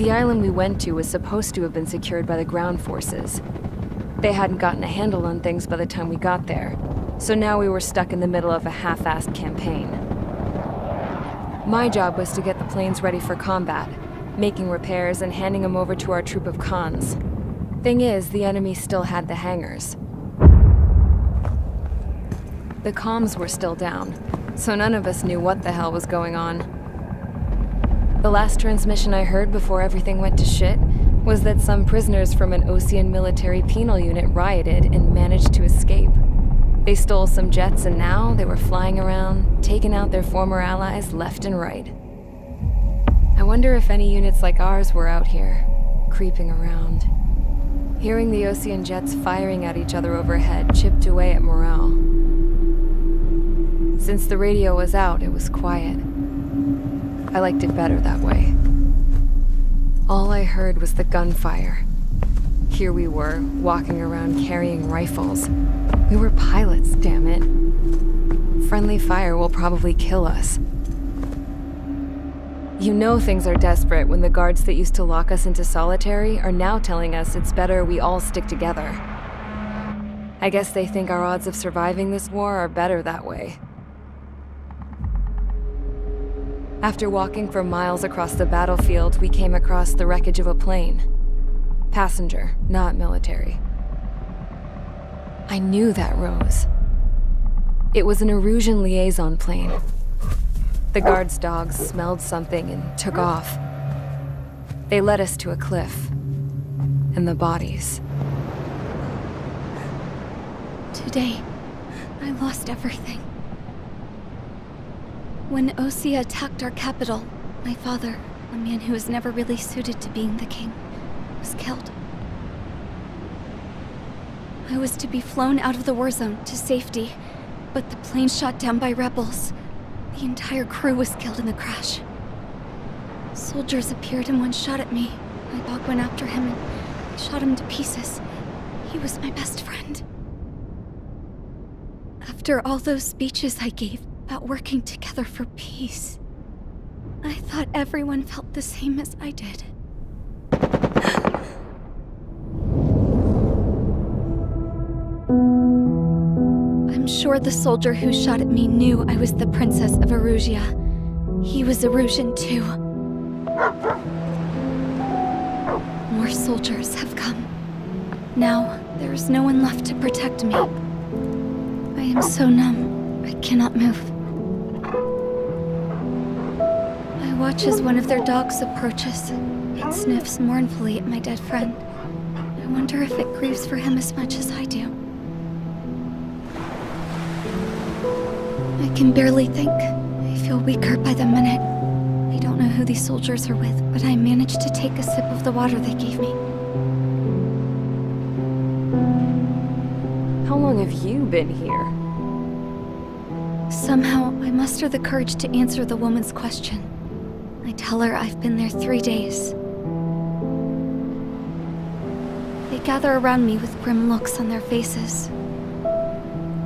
The island we went to was supposed to have been secured by the ground forces. They hadn't gotten a handle on things by the time we got there, so now we were stuck in the middle of a half-assed campaign. My job was to get the planes ready for combat, making repairs and handing them over to our troop of cons. Thing is, the enemy still had the hangars. The comms were still down, so none of us knew what the hell was going on. The last transmission I heard before everything went to shit was that some prisoners from an Osean military penal unit rioted and managed to escape. They stole some jets and now they were flying around, taking out their former allies left and right. I wonder if any units like ours were out here, creeping around. Hearing the Osean jets firing at each other overhead chipped away at morale. Since the radio was out, it was quiet. I liked it better that way. All I heard was the gunfire. Here we were, walking around carrying rifles. We were pilots, damn it. Friendly fire will probably kill us. You know things are desperate when the guards that used to lock us into solitary are now telling us it's better we all stick together. I guess they think our odds of surviving this war are better that way. After walking for miles across the battlefield, we came across the wreckage of a plane. Passenger, not military. I knew that rose. It was an Erusian liaison plane. The guard's dogs smelled something and took off. They led us to a cliff. And the bodies. Today, I lost everything. When Osea attacked our capital, my father, a man who was never really suited to being the king, was killed. I was to be flown out of the war zone to safety, but the plane shot down by rebels. The entire crew was killed in the crash. Soldiers appeared and one shot at me. My dog went after him and shot him to pieces. He was my best friend. After all those speeches I gave, working together for peace. I thought everyone felt the same as I did. I'm sure the soldier who shot at me knew I was the Princess of Erusia. He was Erusian too. More soldiers have come. Now, there is no one left to protect me. I am so numb, I cannot move. Watch as one of their dogs approaches. It sniffs mournfully at my dead friend. I wonder if it grieves for him as much as I do. I can barely think. I feel weaker by the minute. I don't know who these soldiers are with, but I managed to take a sip of the water they gave me. How long have you been here? Somehow, I muster the courage to answer the woman's question. I tell her I've been there three days. They gather around me with grim looks on their faces.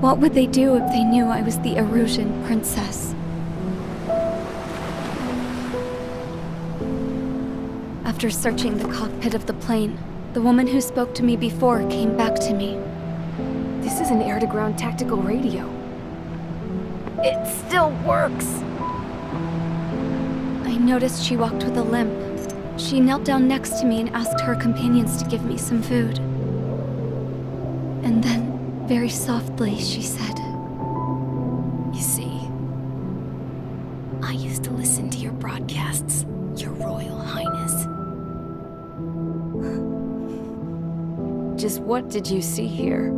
What would they do if they knew I was the Erusian princess? After searching the cockpit of the plane, the woman who spoke to me before came back to me. This is an air-to-ground tactical radio. It still works! Noticed she walked with a limp. She knelt down next to me and asked her companions to give me some food. And then, very softly, she said, You see, I used to listen to your broadcasts, Your Royal Highness. Just what did you see here?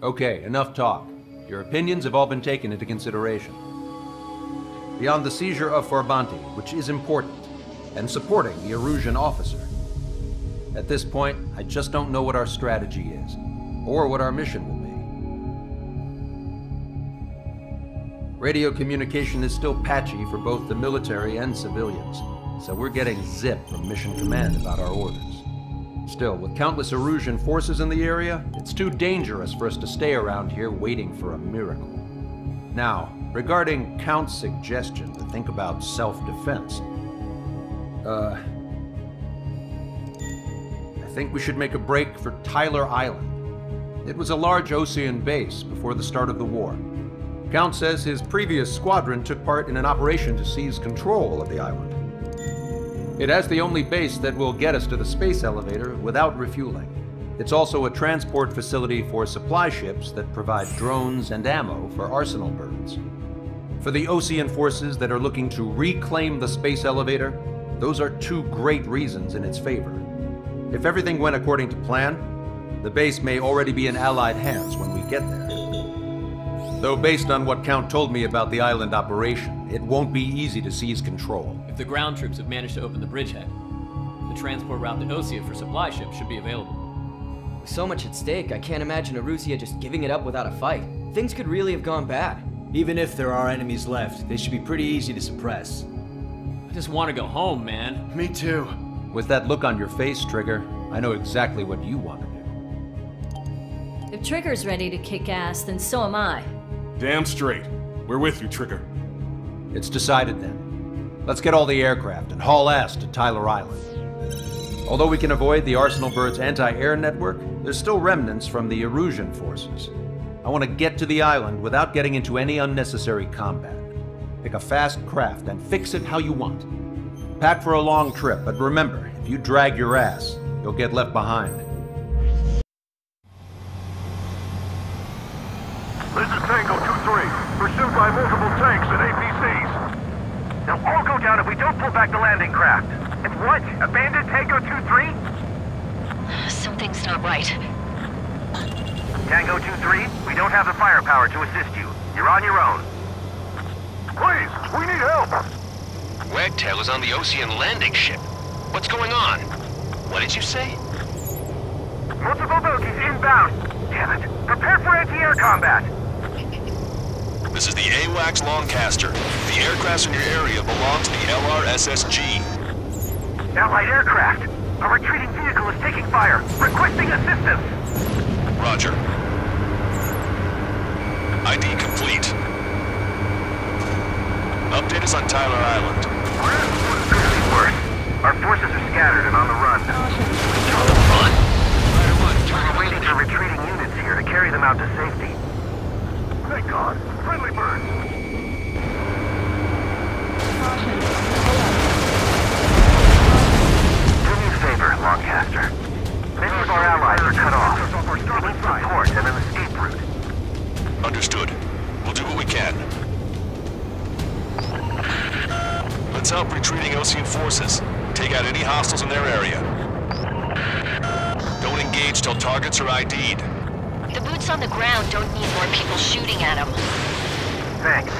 Okay, enough talk. Your opinions have all been taken into consideration. Beyond the seizure of Farbanti, which is important, and supporting the Erusian officer. At this point, I just don't know what our strategy is, or what our mission will be. Radio communication is still patchy for both the military and civilians. so we're getting zip from Mission Command about our orders. Still, with countless Erusian forces in the area, it's too dangerous for us to stay around here waiting for a miracle. Now, regarding Count's suggestion to think about self-defense, uh... I think we should make a break for Tyler Island. It was a large Osean base before the start of the war. Count says his previous squadron took part in an operation to seize control of the island. It has the only base that will get us to the space elevator without refueling. It's also a transport facility for supply ships that provide drones and ammo for arsenal birds. For the Osean forces that are looking to reclaim the space elevator, those are two great reasons in its favor. If everything went according to plan, the base may already be in Allied hands when we get there. Though based on what Count told me about the island operation, it won't be easy to seize control. If the ground troops have managed to open the bridgehead, the transport route to Osea for supply ships should be available. With so much at stake, I can't imagine Erusia just giving it up without a fight. Things could really have gone bad. Even if there are enemies left, they should be pretty easy to suppress. I just want to go home, man. Me too. With that look on your face, Trigger, I know exactly what you want to do. If Trigger's ready to kick ass, then so am I. Damn straight. We're with you, Trigger. It's decided then. Let's get all the aircraft and haul ass to Tyler Island. Although we can avoid the Arsenal Bird's anti-air network, there's still remnants from the Erusian forces. I want to get to the island without getting into any unnecessary combat. Pick a fast craft and fix it how you want. Pack for a long trip, but remember, if you drag your ass, you'll get left behind. This is Tango 2-3, pursued by multiple tanks and APCs. They'll all go down if we don't pull back the landing craft. And what? Abandon Tango 2-3? Something's not right. Tango 2-3, we don't have the firepower to assist you. You're on your own. Please, we need help! Wagtail is on the Osean landing ship. What's going on? What did you say? Multiple bogies inbound. Damn it. Prepare for anti-air combat. This is the AWACS Longcaster. The aircraft in your area belong to the LRSSG. Allied aircraft. A retreating vehicle is taking fire. Requesting assistance. Roger. ID complete. Update us on Tyler Island. Be worse. Our forces are scattered and on the run. Run? We're waiting for retreating units here to carry them out to safety. Thank God. Friendly birds. Do me a favor, Longcaster. Many of our allies are cut off. We need support and an escape route. Understood. We'll do what we can. Let's help retreating Osean forces. Take out any hostiles in their area. Don't engage till targets are ID'd. The boots on the ground don't need more people shooting at them. Thanks.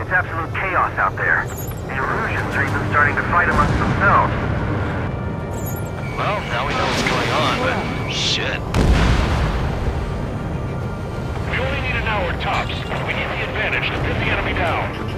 It's absolute chaos out there. The Erusians are even starting to fight amongst themselves. Well, now we know what's going on, but shit. We only need an hour tops. We need the advantage to pin the enemy down.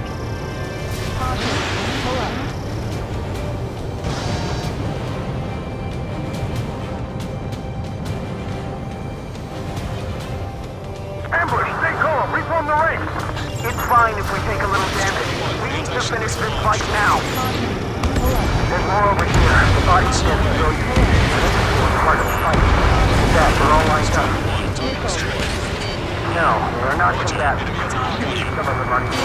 No, they're not combatants. Some of them aren't even.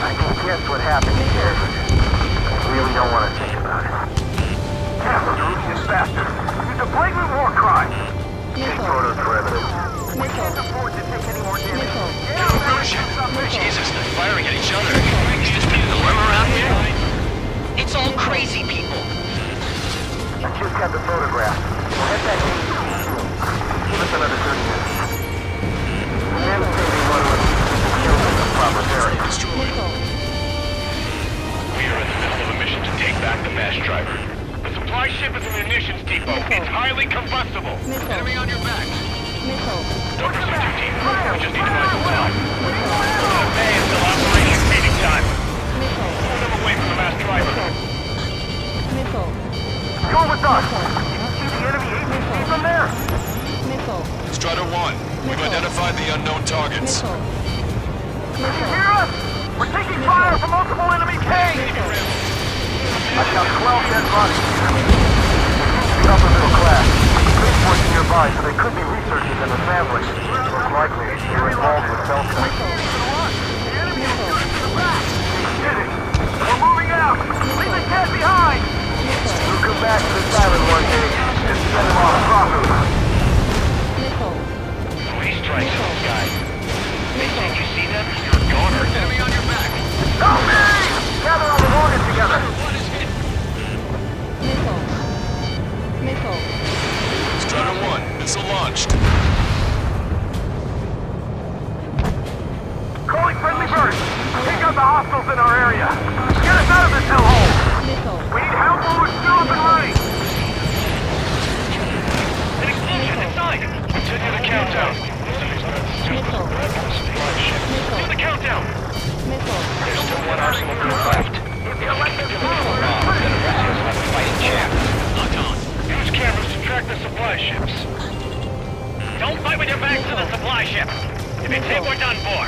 I can guess what happened here. I really don't want to think about it. Those Erusian bastards! It's a blatant war crime! Take photos for evidence. We can't afford to take any more damage. Something! Jesus, they're firing at each other. Is this the rumor around here? It's all crazy people. I just got the photograph. We'll head back. We're in the middle of a mission to take back the mass driver. The supply ship is a munitions depot. It's highly combustible. Missile. Enemy on your back. Missile. Don't pursue too deep. We just need to find the time. Pull them away from the mass driver. Go with us. identified the unknown targets. Can you hear us? We're taking fire from multiple enemy tanks! I've got 12 dead bodies here. Upper middle class. Police force nearby, so they could be researchers and their families. Most likely, they're involved with Belka. The enemy is shooting to the back! Shitting! We're moving out! Leave the dead behind! We'll come back to the silent one day and send them off properly. Three strikes in the sky. They think you see them, you're a goner. Enemy on your back. Help me! Gather all the wagon together! Strider 1, missile launched. Calling friendly birds! Take out the hostiles in our area! Get us out of this hellhole! We need help while we're still up and running! An explosion inside! Continue the countdown. Do the countdown! There's still one arsenal group left. If you let them go, then Erusia's have a fighting chance. Lock on. Use cameras to track the supply ships. Don't fight with your backs to the supply ship. If it's hit, we're done for.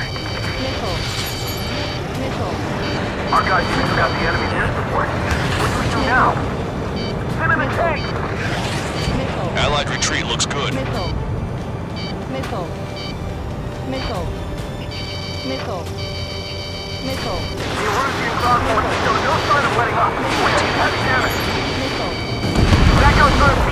Our guys even took the enemy's air support. What do we do now? Send in a tank! Allied retreat looks good. The Erusian ground forces show no sign of letting up. We're taking heavy damage. That goes northeast.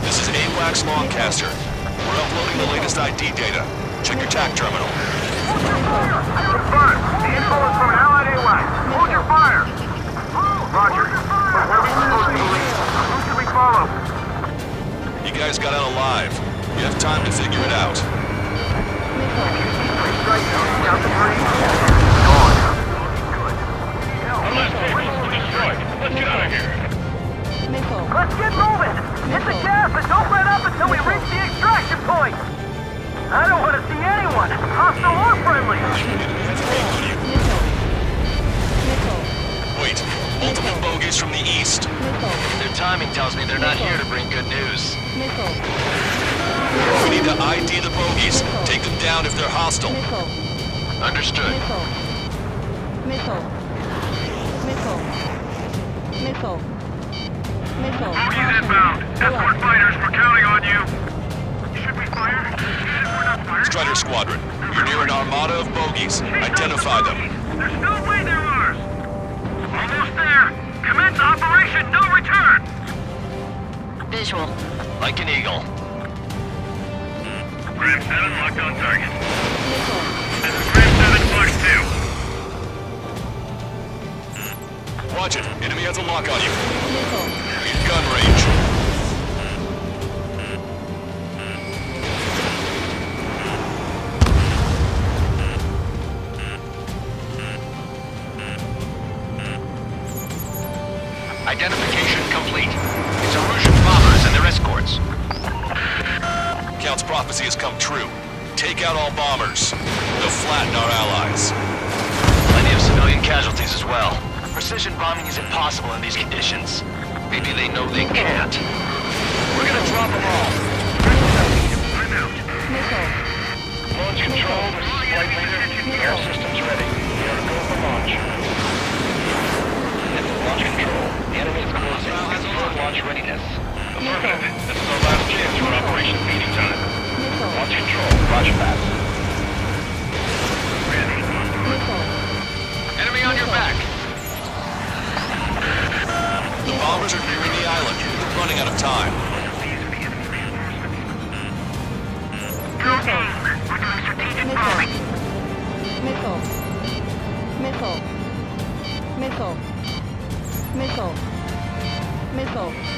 This is AWACS Longcaster. We're uploading the latest ID data. Check your TAC terminal. Hold your fire! Confirmed. The info is from an allied AWAC. Hold your fire. Roger. But where are we supposed to believe? Who should we follow? You guys got out alive. You have time to figure it out. Three strikes, count the three. Gone. Our last vehicles were destroyed. Let's get out of here. Let's get moving! Hit the gas and don't let up until we reach the extraction point! I don't want to see anyone, hostile or friendly! Wait, multiple bogies from the east. Their timing tells me they're not here to bring good news. We need to ID the bogies. Take them down if they're hostile. Understood. Bogies inbound. Escort fighters, we're counting on you. Should we fire? We're not fired? Strider Squadron, you're near an armada of bogies. Identify them. There's no way they're ours! Almost there! Commence Operation No Return! Visual. Like an eagle. Hmm. Ram 7 locked on target. This is Ram 7 Mark 2. Watch it. Enemy has a lock on you. Use gun range. Identification complete. It's Erusian bombers and their escorts. Count's prophecy has come true. Take out all bombers. They'll flatten our allies. Plenty of civilian casualties as well. Precision bombing is impossible in these conditions. Maybe they know they can't. We're gonna drop them all. I'm out. Launch control, this is Flight Leader. Air systems ready. We are go for launch. Launch control. The enemy is closing. Confirm launch readiness. Affirmative. This is our last chance for Operation Meeting Time. Launch control. Roger that. Enemy on your back. Bombers are nearing the island. We're running out of time. Go aim. We're doing strategic Missile. Missile. Missile. Missile. Missile. Strider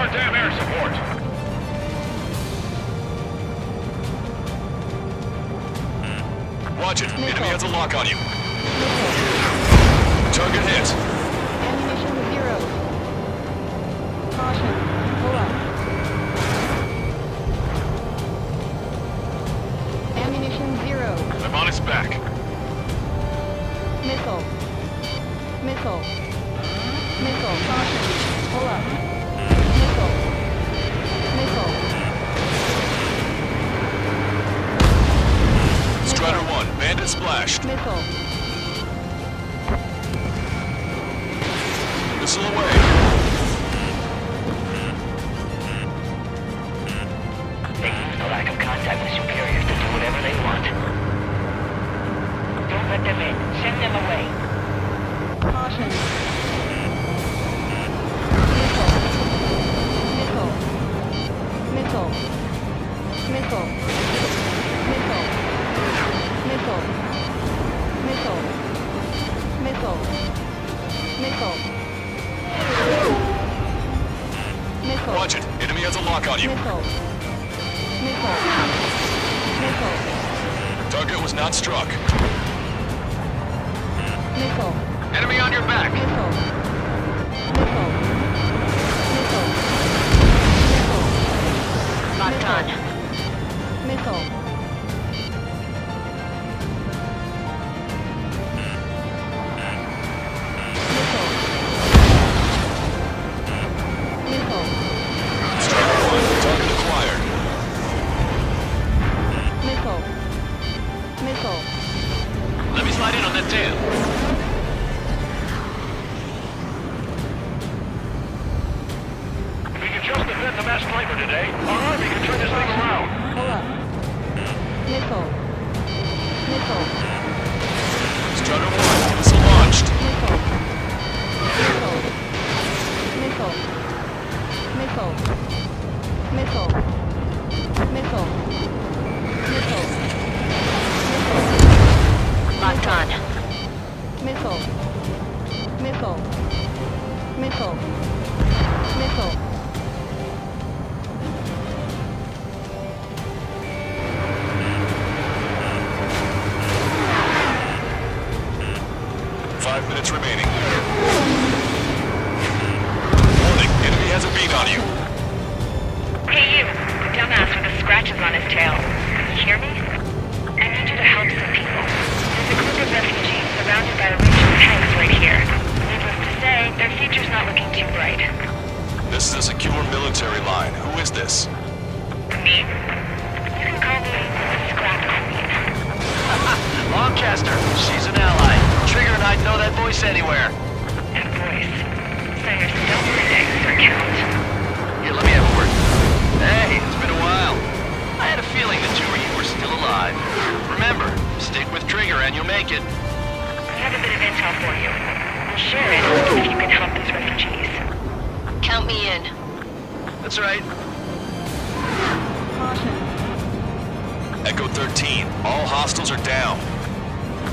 our damn air support? Hmm. Watch it. Enemy has a lock on you. Send them away. Caution.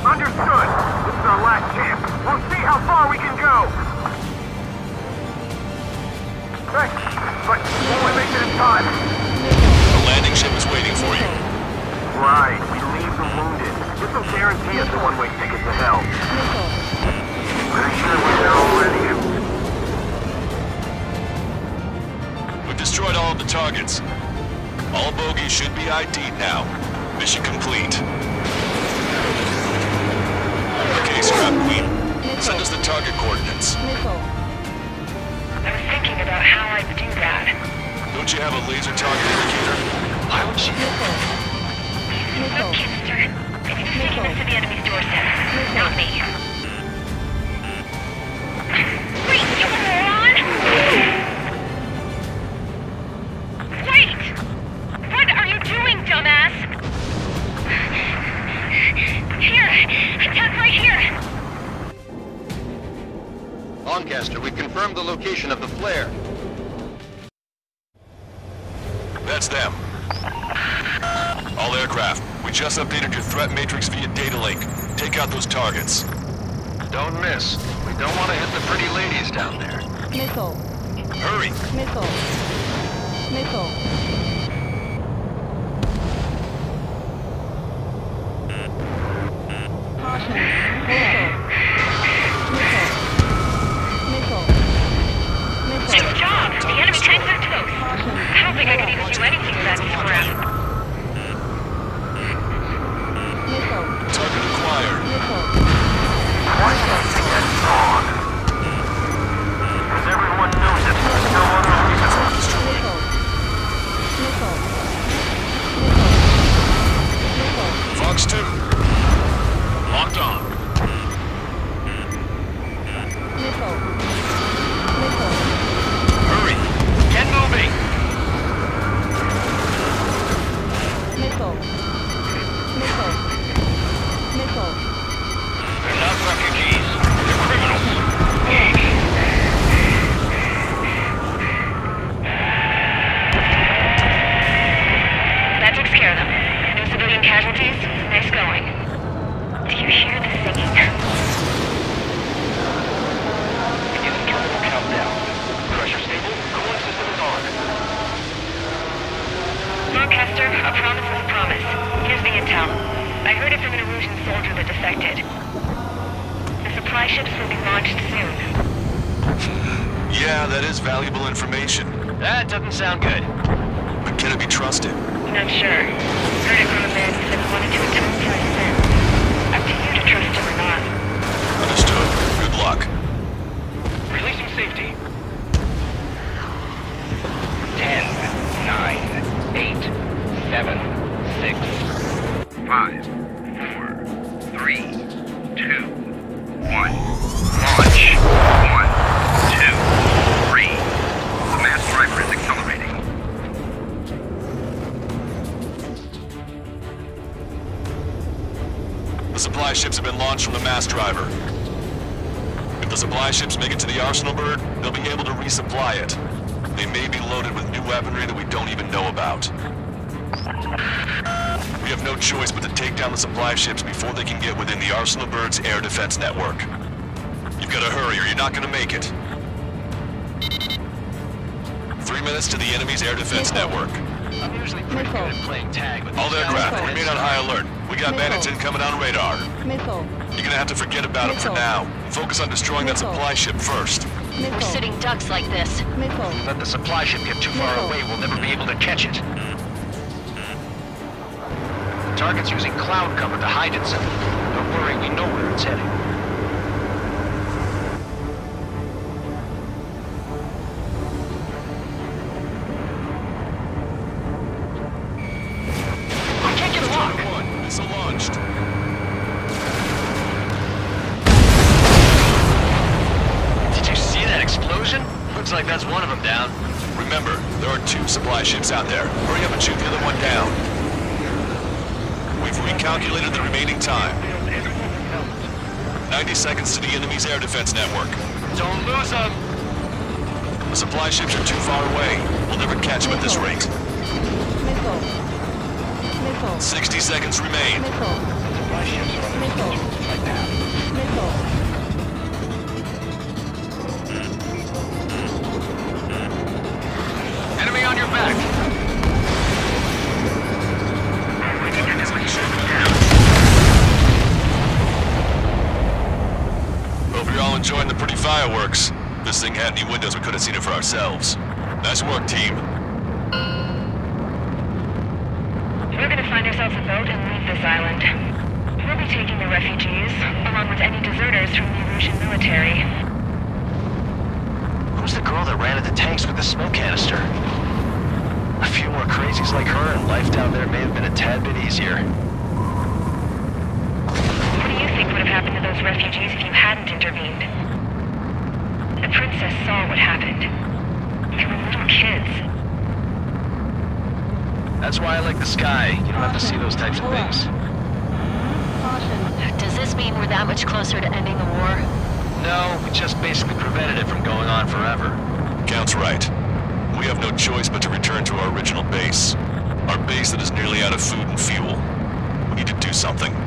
Understood. This is our last chance. We'll see how far we can go. Thanks, but only make it in time. The landing ship is waiting for you. Right, we leave the wounded. This will guarantee us a one-way ticket to hell. Pretty sure we're there already. We've destroyed all the targets. All bogies should be ID'd now. Mission complete. Queen. Send us the target coordinates. I was thinking about how I'd do that. Don't you have a laser target indicator? Why would she? He's a kidster, taking us to the enemy's doorstep, not me. Freak, you moron! location of the flare. That's them. All aircraft, we just updated your threat matrix via data link. Take out those targets. Don't miss. We don't want to hit the pretty ladies down there. Missile. Hurry. Missile. Missile. From an Erusian soldier that defected. The supply ships will be launched soon. Yeah, that is valuable information. That doesn't sound good. But can it be trusted? Not sure. Heard it from a man who said he wanted to atone for his sins. Up to you to trust him or not. Understood. Good luck. Releasing safety. Ten, nine, eight, seven, six, five, ships have been launched from the mass driver. If the supply ships make it to the Arsenal bird, they'll be able to resupply it. They may be loaded with new weaponry that we don't even know about. We have no choice but to take down the supply ships before they can get within the Arsenal bird's air defense network. You've got to hurry or you're not going to make it. Three minutes to the enemy's air defense network. I'm usually pretty good at playing tag, but All these guys aircraft, are remain on high alert. We got bandits incoming on radar. Missile. You're gonna have to forget about them for now. Focus on destroying that supply ship first. We're sitting ducks like this. Missile. Let the supply ship get too far away, we'll never be able to catch it. The target's using cloud cover to hide itself. Don't worry, we know where it's heading. Like that's one of them down. Remember, there are two supply ships out there. Hurry up and shoot the other one down. We've recalculated the remaining time. 90 seconds to the enemy's air defense network. Don't lose them. The supply ships are too far away. We'll never catch them at this rate. Missile. Missile. 60 seconds remain. Enjoying the pretty fireworks. This thing had any windows, we could have seen it for ourselves. Nice work, team. We're gonna find ourselves a boat and leave this island. We'll be taking the refugees, along with any deserters from the Erusian military. Who's the girl that ran at the tanks with the smoke canister? A few more crazies like her, and life down there may have been a tad bit easier. What do you think would have happened to those refugees if you hadn't intervened? The princess saw what happened. They were little kids. That's why I like the sky. You don't have to see those types of things. Does this mean we're that much closer to ending the war? No, we just basically prevented it from going on forever. Count's right. We have no choice but to return to our original base. Our base that is nearly out of food and fuel. We need to do something.